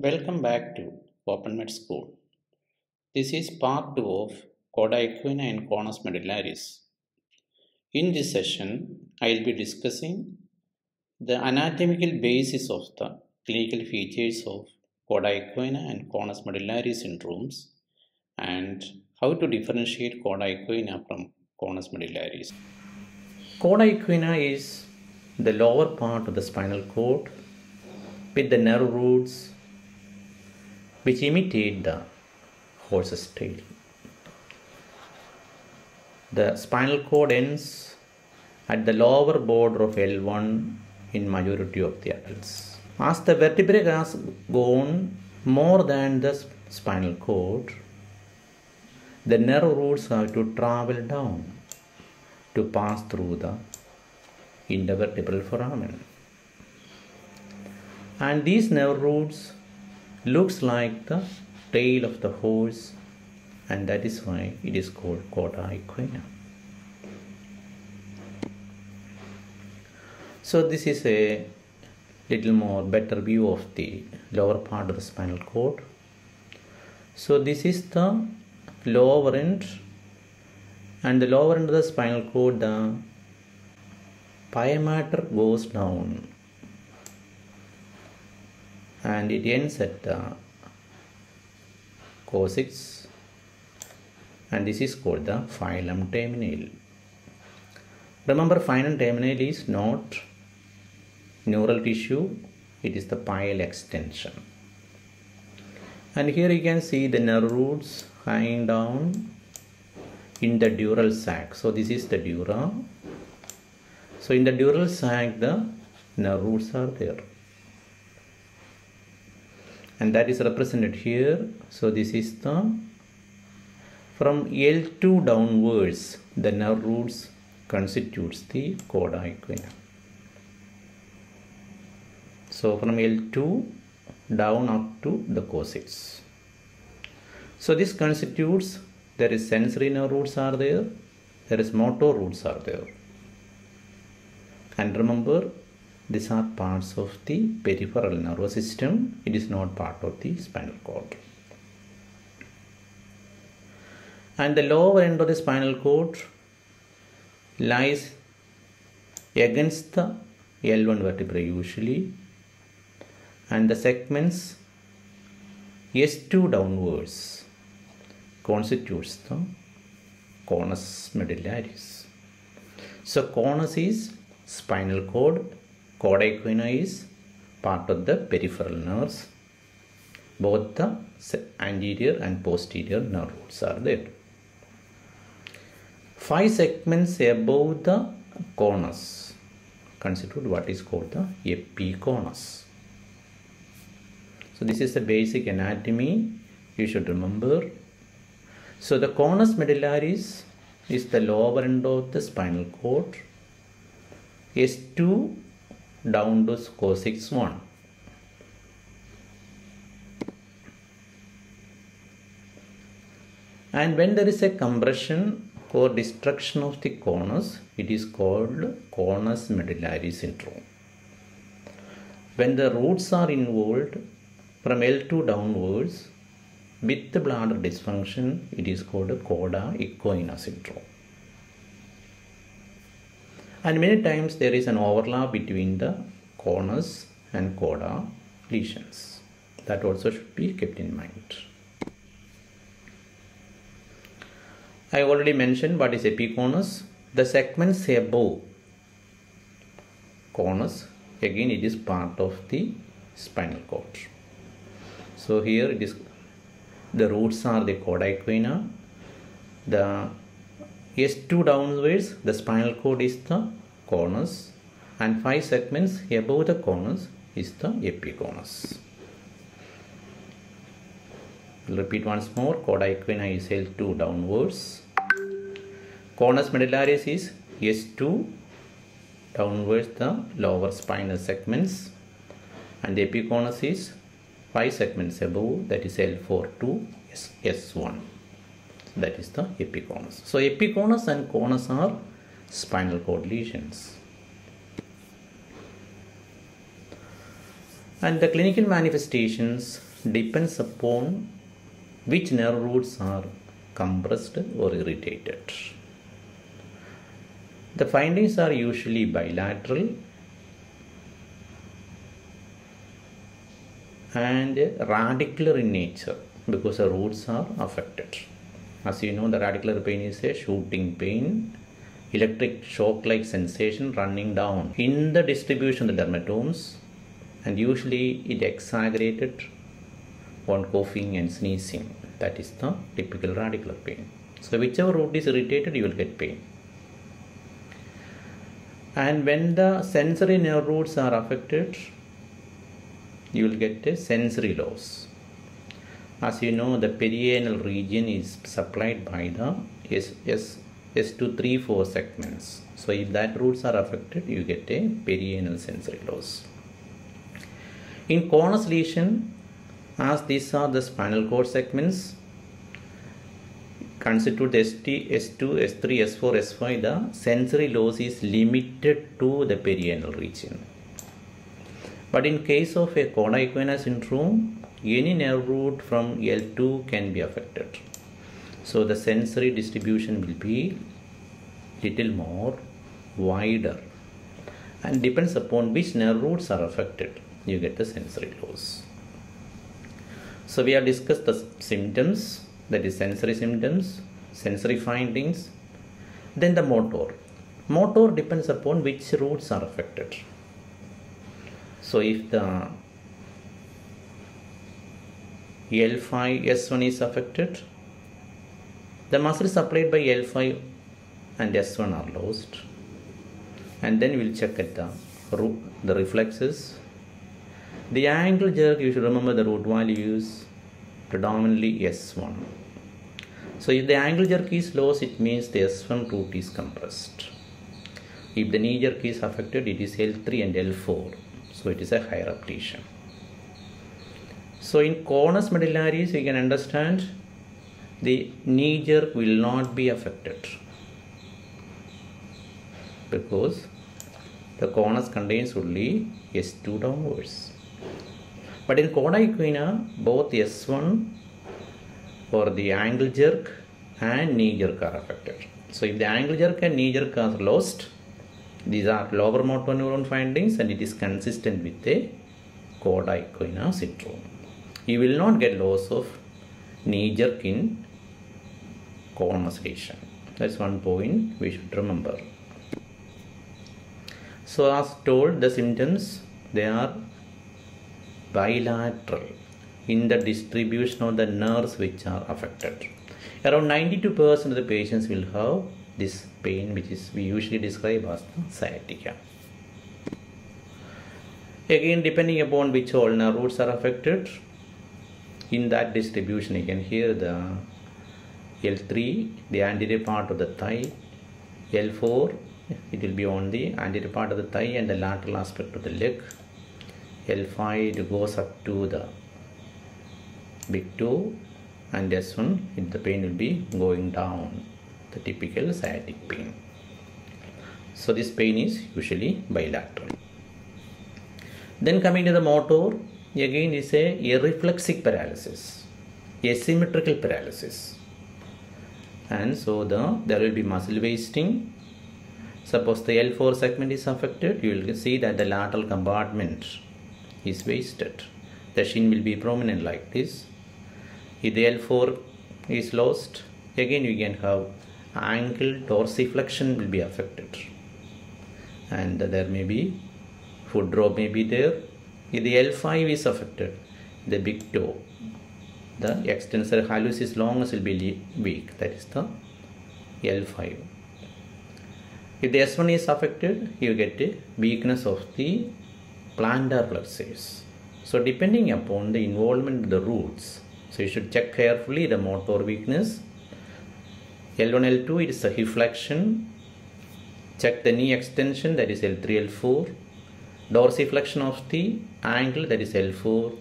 Welcome back to OpenMed School. This is part 2 of Cauda equina and Conus medullaris. In this session, I will be discussing the anatomical basis of the clinical features of Cauda equina and Conus medullaris syndromes and how to differentiate Cauda equina from Conus medullaris. Cauda equina is the lower part of the spinal cord with the nerve roots which imitate the horse's tail. The spinal cord ends at the lower border of L1 in majority of the adults. As the vertebrae has gone more than the spinal cord, the nerve roots have to travel down to pass through the intervertebral foramen. And these nerve roots looks like the tail of the horse and that is why it is called cauda equina. So this is a little more better view of the lower part of the spinal cord. So this is the lower end and the lower end of the spinal cord the pia mater goes down and it ends at uh, the coccyx and this is called the filum terminal. Remember filum terminal is not neural tissue, it is the pial extension. And here you can see the nerve roots hanging down in the dural sac. So this is the dura. So in the dural sac the nerve roots are there and that is represented here. So this is the from L2 downwards the nerve roots constitutes the cauda equina so from L2 down up to the coccyx so this constitutes there is sensory nerve roots are there there is motor roots are there. And remember these are parts of the peripheral nervous system. It is not part of the spinal cord. And the lower end of the spinal cord lies against the L1 vertebrae usually. And the segments S2 downwards constitutes the conus medullaris so conus is spinal cord Cauda equina is part of the peripheral nerves. Both the anterior and posterior nerve roots are there. Five segments above the conus constitute what is called the epiconus. So this is the basic anatomy you should remember. So the conus medullaris is the lower end of the spinal cord. S2 down to coccyx 1. And when there is a compression or destruction of the conus, it is called conus medullary syndrome. When the roots are involved from L2 downwards with the bladder dysfunction, it is called cauda equina syndrome and many times there is an overlap between the conus and cauda lesions. That also should be kept in mind. I already mentioned what is epiconus. The segments above conus again it is part of the spinal cord. So here it is the roots are the equina the S2 downwards, the spinal cord is the conus and 5 segments above the conus is the epiconus. We'll repeat once more, cauda equina is L2 downwards. Conus medullaris is S2 downwards the lower spinal segments and the epiconus is 5 segments above that is L4 to S1 that is the epiconus. So epiconus and conus are spinal cord lesions. And the clinical manifestations depends upon which nerve roots are compressed or irritated. The findings are usually bilateral and radicular in nature because the roots are affected. As you know, the radicular pain is a shooting pain, electric shock like sensation running down in the distribution of the dermatomes, and usually it exaggerated on coughing and sneezing. That is the typical radicular pain. So, whichever root is irritated, you will get pain. And when the sensory nerve roots are affected, you will get a sensory loss. As you know, the perianal region is supplied by the S, S, S2, 4 segments. So, if that roots are affected, you get a perianal sensory loss. In conus lesion, as these are the spinal cord segments, constitute ST, S2, S3, S4, S5, the sensory loss is limited to the perianal region. But in case of a cauda equina syndrome, any nerve root from L2 can be affected. So the sensory distribution will be little more wider and depends upon which nerve roots are affected you get the sensory loss. So we have discussed the symptoms that is sensory symptoms, sensory findings, then the motor. Motor depends upon which roots are affected. So if the L5 S1 is affected, the muscle supplied by L5 and S1 are lost. And then we'll check at the root, the reflexes. The ankle jerk, you should remember the root value is predominantly S1. So if the ankle jerk is lost, it means the S1 root is compressed. If the knee jerk is affected, it is L3 and L4. So it is a higher lesion. So in conus medullaris, you can understand the knee jerk will not be affected because the conus contains only S2 downwards. But in cauda equina, both S1 for the ankle jerk and knee jerk are affected. So if the ankle jerk and knee jerk are lost, these are lower motor neuron findings and it is consistent with a cauda equina syndrome. You will not get loss of knee jerk in conus lesion. That's one point we should remember. So as told the symptoms they are bilateral in the distribution of the nerves which are affected. Around 92% of the patients will have this pain which is we usually describe as sciatica. Again depending upon which all nerve roots are affected in that distribution you can hear the L3 the anterior part of the thigh L4 it will be on the anterior part of the thigh and the lateral aspect of the leg. L5 it goes up to the big toe and S1 it, the pain will be going down. The typical sciatic pain. So this pain is usually bilateral. Then coming to the motor again is a areflexic paralysis asymmetrical paralysis. And so the there will be muscle wasting suppose the L4 segment is affected you will see that the lateral compartment is wasted. The shin will be prominent like this. If the L4 is lost again you can have ankle dorsiflexion will be affected. And there may be foot drop may be there. If the L5 is affected the big toe the extensor hallucis longus will be weak. That is the L5 if the S1 is affected you get a weakness of the plantar flexors. So depending upon the involvement of the roots so you should check carefully the motor weakness. L1 L2 it is a hip flexion. Check the knee extension that is L3 L4 dorsiflexion of the ankle that is L4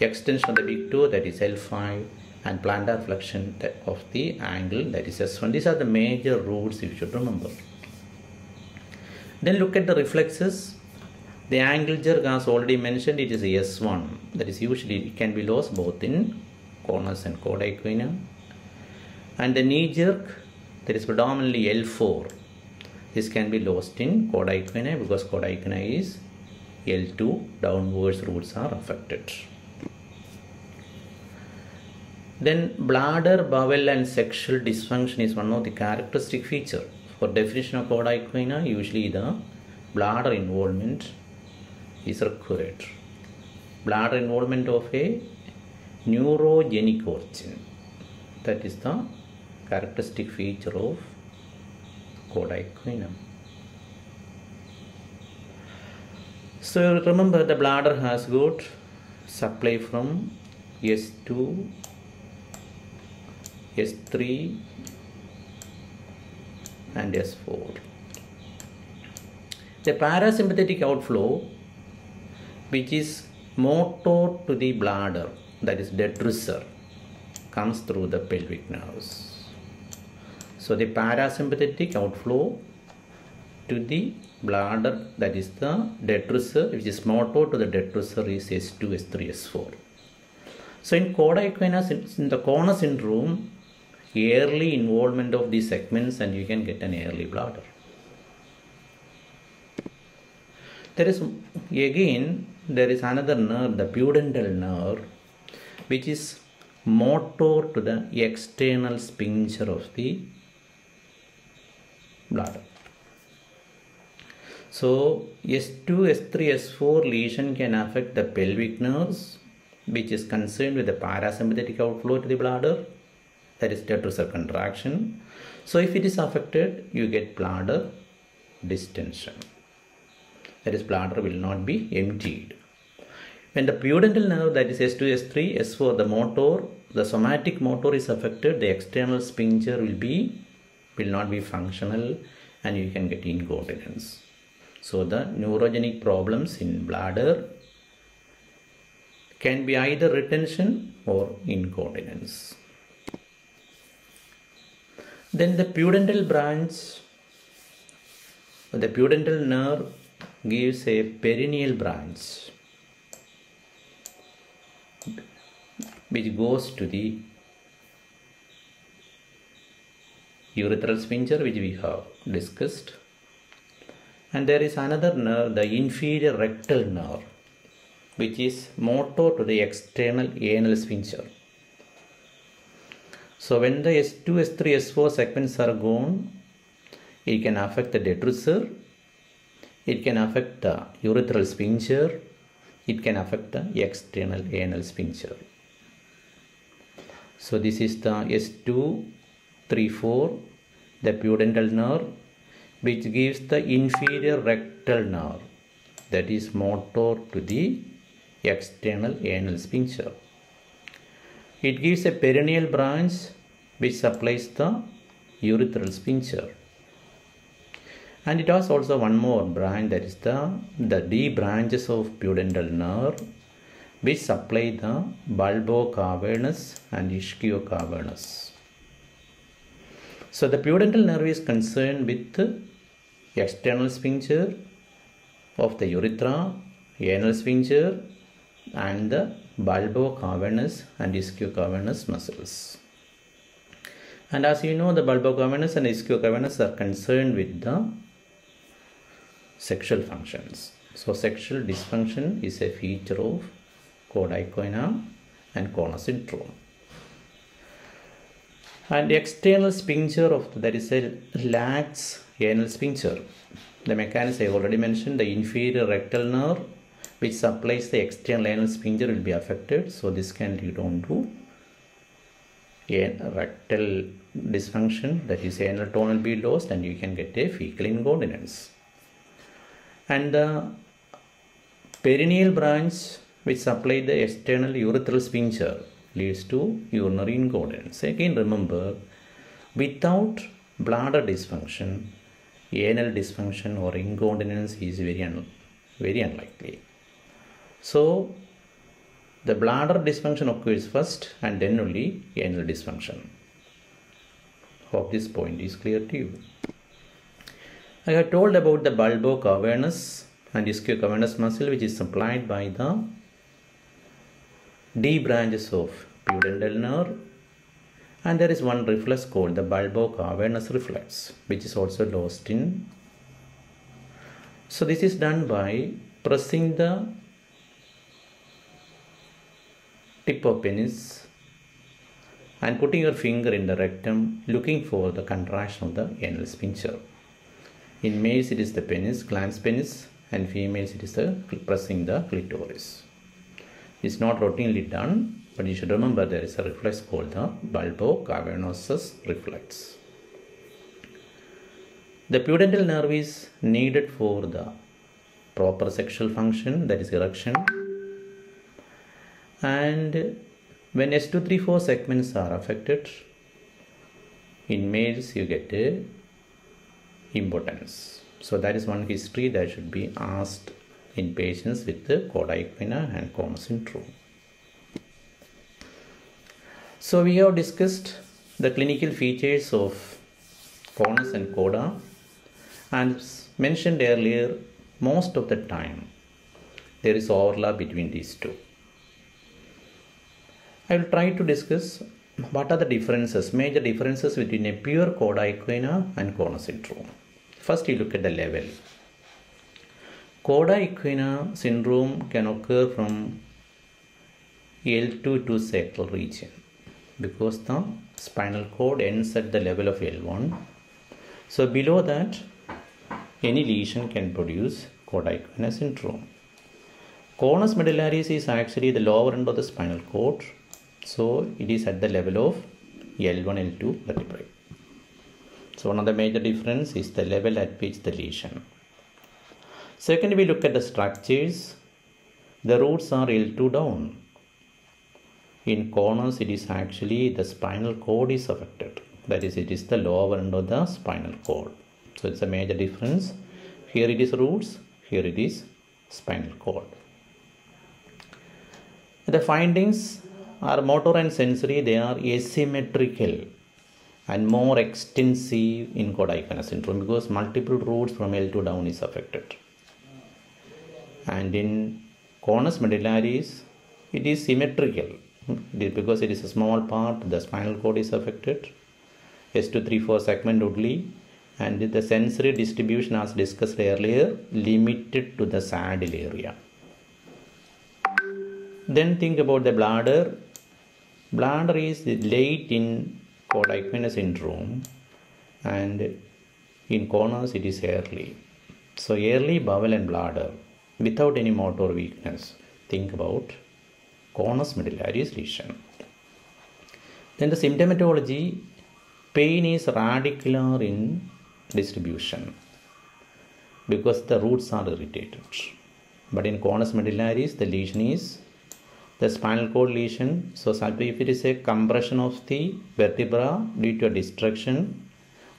extension of the big toe that is L5 and plantar flexion of the ankle that is S1 these are the major roots you should remember then look at the reflexes The ankle jerk, as already mentioned, it is S1. That is usually it can be lost both in conus and cauda equina. And the knee jerk, that is predominantly L4. This can be lost in cauda equina because cauda equina is L2. Downwards roots are affected. Then bladder, bowel and sexual dysfunction is one of the characteristic feature. For definition of equina, usually the bladder involvement is required. Bladder involvement of a neurogenic origin. That is the characteristic feature of equina. So remember the bladder has got supply from S2 S3 and S4. The parasympathetic outflow which is motor to the bladder that is detrusor comes through the pelvic nerves. So the parasympathetic outflow to the bladder that is the detrusor which is motor to the detrusor is S2, S3, S4. So in cauda equina in the conus syndrome early involvement of these segments and you can get an early bladder. There is again there is another nerve, the pudendal nerve, which is motor to the external sphincter of the bladder. So S2, S3, S4 lesion can affect the pelvic nerves, which is concerned with the parasympathetic outflow to the bladder that is detrusor contraction. So if it is affected, you get bladder distension. That is bladder will not be emptied. When the pudendal nerve that is S2, S3, S4, the motor, the somatic motor is affected, the external sphincter will be will not be functional and you can get incontinence. So the neurogenic problems in bladder can be either retention or incontinence. Then the pudendal branch, the pudendal nerve gives a perineal branch which goes to the urethral sphincter which we have discussed. And there is another nerve the inferior rectal nerve which is motor to the external anal sphincter so when the S2, S3, S4 segments are gone, it can affect the detrusor, it can affect the urethral sphincter, it can affect the external anal sphincter. So this is the S2, 3, 4, the pudendal nerve, which gives the inferior rectal nerve, that is motor to the external anal sphincter. It gives a perineal branch which supplies the urethral sphincter. And it has also one more branch that is the, the D branches of pudendal nerve which supply the bulbocavernous and ischio-cavernous. So the pudendal nerve is concerned with the external sphincter of the urethra, anal sphincter and the bulbocavernous and ischio-cavernous muscles. And as you know, the bulbocavernous and ischio-cavernous are concerned with the sexual functions. So sexual dysfunction is a feature of cauda and conus syndrome. And the external sphincter of that is a lax anal sphincter. The mechanism I already mentioned, the inferior rectal nerve which supplies the external anal sphincter will be affected. So this can lead on to rectal dysfunction that is anal tone will be lost and you can get a fecal incontinence. And the perineal branch which supplies the external urethral sphincter leads to urinary incontinence. Again remember without bladder dysfunction anal dysfunction or incontinence is very, un very unlikely. So the bladder dysfunction occurs first and then only anal dysfunction. Hope this point is clear to you. I have told about the bulbocavernous and ischiocavernous muscle which is supplied by the D branches of pudendal nerve and there is one reflex called the bulbocavernous reflex which is also lost in so this is done by pressing the tip of penis and putting your finger in the rectum looking for the contraction of the anal sphincter. In males it is the penis glans penis and females it is the pressing the clitoris. It's not routinely done but you should remember there is a reflex called the bulbocavernous reflex. The pudendal nerve is needed for the proper sexual function that is erection and when S234 segments are affected in males you get a impotence so that is one history that should be asked in patients with the cauda equina and conus syndrome. So we have discussed the clinical features of conus and cauda. And mentioned earlier most of the time there is overlap between these two i will try to discuss what are the differences major differences between a pure cauda and conus syndrome first you look at the level. Cauda equina syndrome can occur from L2 to sacral region because the spinal cord ends at the level of L1 so below that any lesion can produce cauda equina syndrome. Conus medullaris is actually the lower end of the spinal cord, so it is at the level of L1, L2 vertebrae. So one of the major difference is the level at which the lesion. Second, we look at the structures. The roots are L2 down. In conus, it is actually the spinal cord is affected. That is, it is the lower end of the spinal cord. So it's a major difference. Here it is roots, here it is spinal cord. The findings are motor and sensory, they are asymmetrical and more extensive in equina syndrome because multiple roots from L2 down is affected. And in conus medullaris, it is symmetrical because it is a small part, the spinal cord is affected. S234 segment only and the sensory distribution as discussed earlier limited to the saddle area. Then think about the bladder. Bladder is late in cauda syndrome and in conus it is early. So early bowel and bladder without any motor weakness. Think about conus medullaris lesion. Then the symptomatology pain is radicular in distribution because the roots are irritated. But in conus medullaris, the lesion is the spinal cord lesion. So, if it is a compression of the vertebra due to a destruction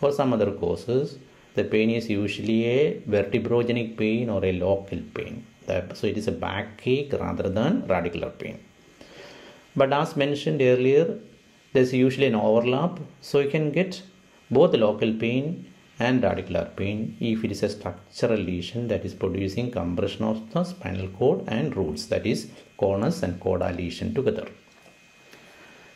or some other causes, the pain is usually a vertebrogenic pain or a local pain. So, it is a backache rather than radicular pain. But as mentioned earlier, there's usually an overlap. So, you can get both local pain and radicular pain if it is a structural lesion that is producing compression of the spinal cord and roots that is conus and cauda lesion together.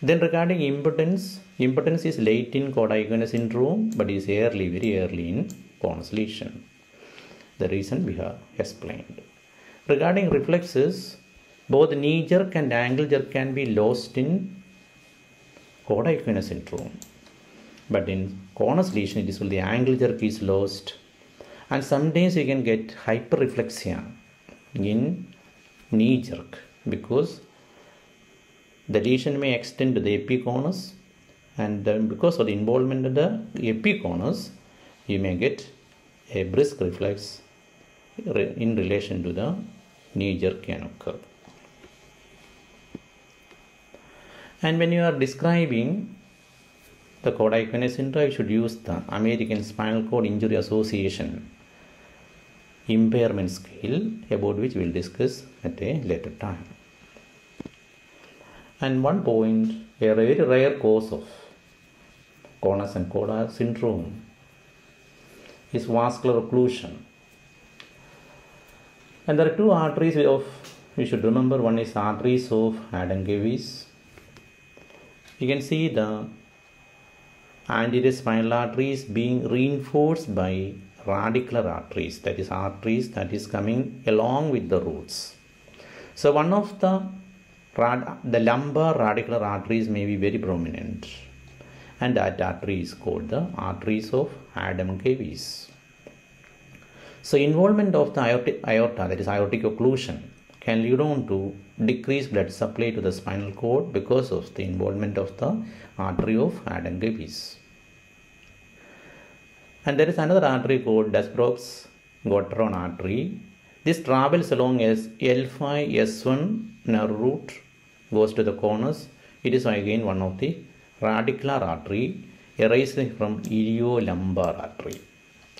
Then regarding impotence, impotence is late in cauda syndrome but is early, very early in conus lesion. The reason we have explained. Regarding reflexes, both knee jerk and ankle jerk can be lost in cauda syndrome but in conus lesion it is the ankle jerk is lost. And sometimes you can get hyperreflexia in knee jerk because the lesion may extend to the epiconus and because of the involvement of the epiconus you may get a brisk reflex in relation to the knee jerk can occur. And when you are describing the cauda equina syndrome, I should use the American Spinal Cord Injury Association impairment scale about which we will discuss at a later time. And one point, a very rare cause of conus and cauda syndrome is vascular occlusion. And there are two arteries of we should remember one is arteries of Adamkiewicz. You can see the anterior spinal arteries being reinforced by radicular arteries that is arteries that is coming along with the roots. So one of the the lumbar radicular arteries may be very prominent and that artery is called the arteries of Adam. So involvement of the aortic, aorta that is aortic occlusion can lead on to decreased blood supply to the spinal cord because of the involvement of the artery of Adam. And there is another artery called Desbrock's Gotteron artery. This travels along as L5 S1 nerve root goes to the conus. It is again one of the radicular artery arising from iliolumbar artery.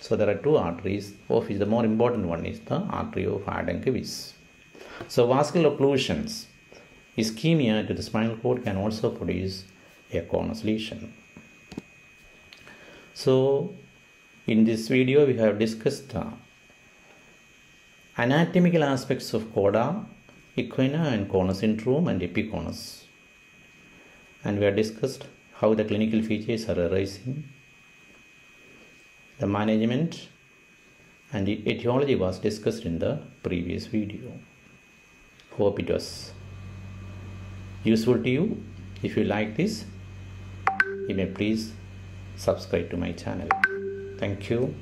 So there are two arteries, of which the more important one is the artery of Adamkiewicz. So vascular occlusions, ischemia to the spinal cord can also produce a conus lesion. So in this video we have discussed the anatomical aspects of cauda, equina and conus syndrome and epiconus. And we have discussed how the clinical features are arising, the management and the etiology was discussed in the previous video. Hope it was useful to you. If you like this, you may please subscribe to my channel. Thank you.